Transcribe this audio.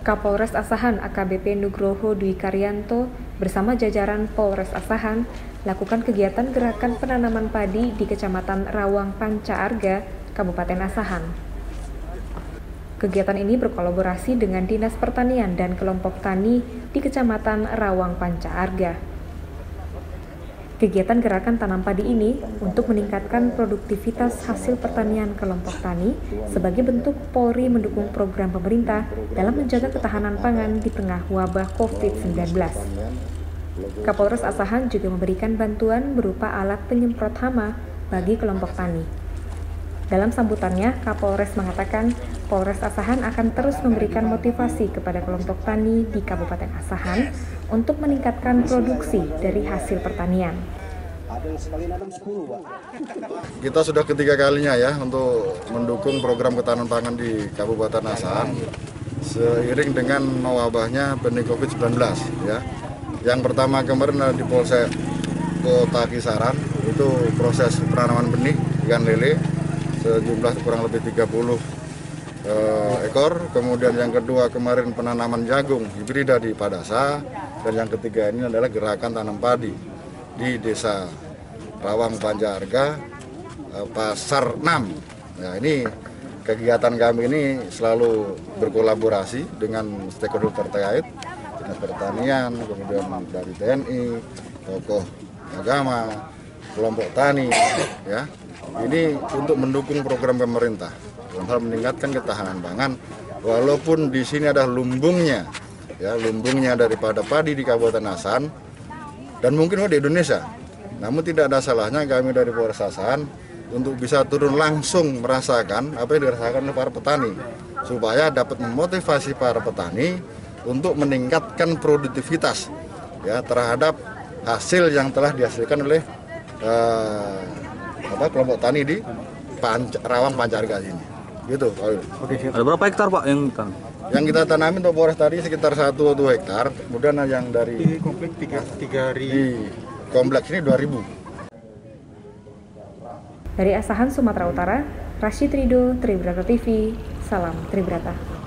Kapolres Asahan AKBP Nugroho Dwi Karyanto bersama jajaran Polres Asahan lakukan kegiatan gerakan penanaman padi di Kecamatan Rawang Panca Arga, Kabupaten Asahan. Kegiatan ini berkolaborasi dengan Dinas Pertanian dan kelompok tani di Kecamatan Rawang Panca Arga. Kegiatan gerakan tanam padi ini untuk meningkatkan produktivitas hasil pertanian kelompok tani sebagai bentuk Polri mendukung program pemerintah dalam menjaga ketahanan pangan di tengah wabah COVID-19. Kapolres Asahan juga memberikan bantuan berupa alat penyemprot hama bagi kelompok tani. Dalam sambutannya, Kapolres mengatakan Polres Asahan akan terus memberikan motivasi kepada kelompok tani di Kabupaten Asahan untuk meningkatkan produksi dari hasil pertanian. Kita sudah ketiga kalinya ya untuk mendukung program ketahanan pangan di Kabupaten Asahan seiring dengan mewabahnya benih COVID-19 ya. Yang pertama kemarin di Polsek Kota Kisaran itu proses penanaman benih ikan lele sejumlah kurang lebih 30 eh, ekor. Kemudian yang kedua kemarin penanaman jagung hibrida di Padasa dan yang ketiga ini adalah gerakan tanam padi di Desa Rawang Panjarga eh, Pasar 6. Nah, ini kegiatan kami ini selalu berkolaborasi dengan stakeholder terkait, dinas pertanian, kemudian dari TNI, tokoh agama, kelompok tani, ya. Ini untuk mendukung program pemerintah. Dalam hal meningkatkan ketahanan pangan walaupun di sini ada lumbungnya ya lumbungnya daripada padi di Kabupaten Asan dan mungkin di Indonesia. Namun tidak ada salahnya kami dari Polres Asan untuk bisa turun langsung merasakan apa yang dirasakan oleh para petani supaya dapat memotivasi para petani untuk meningkatkan produktivitas ya terhadap hasil yang telah dihasilkan oleh uh, apa kelompok tani di Panc Rawang Pancarga ini. Gitu, Pak Oke, Ada berapa hektar Pak yang tanam? Yang kita tanamin untuk Polres tadi sekitar 1 2 hektar, kemudian yang dari di kompleks 3 3 di kompleks ini 2000. Dari Asahan Sumatera Utara, Rashid Rido, Tribrata TV, salam Tribrata.